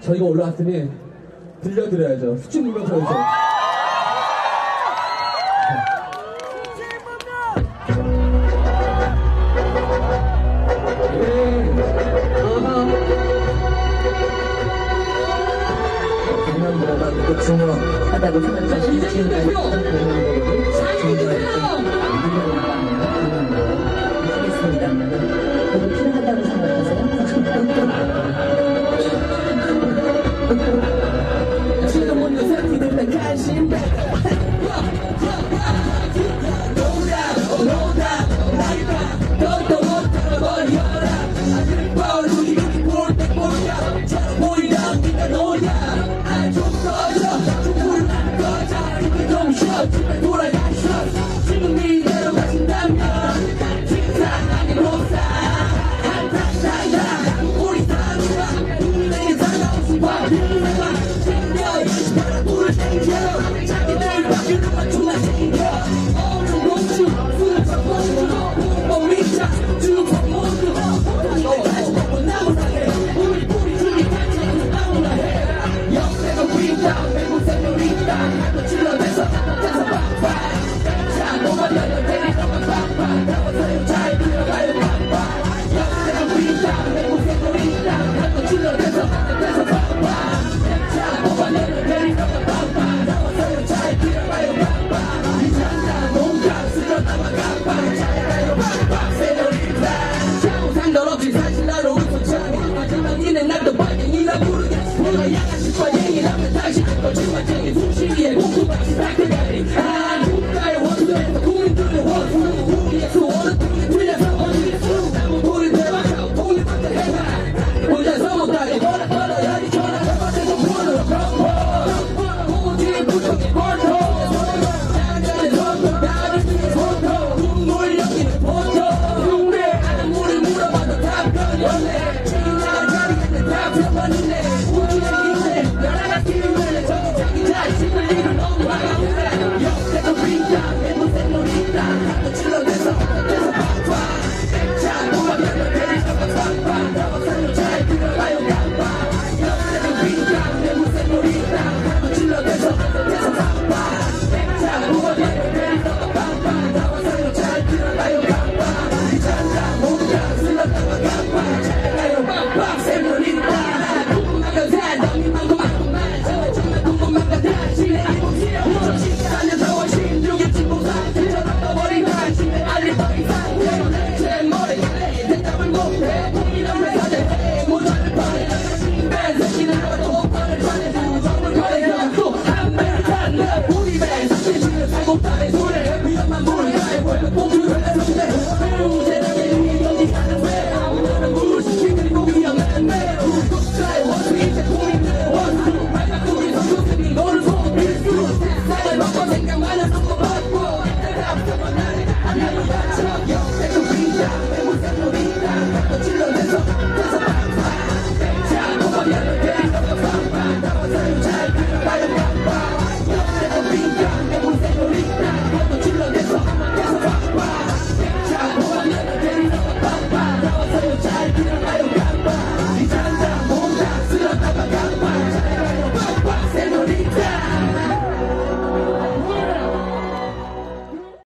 저희가 올라왔더니 들려드려야죠. 수축 능력터에서. 중요하다고 생각하시는 지금까지 중요하다고 생각하겠습니다. Bye. Ángulo.